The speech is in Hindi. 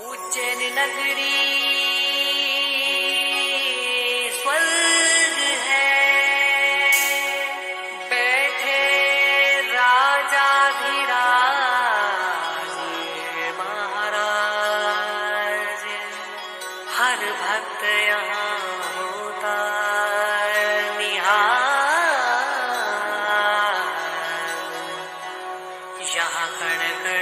उज्जैन नगरी स्वर्ग है। बैठे राजा धीराज महाराज, हर भक्त यहाँ होता निहार यहाँ कण कण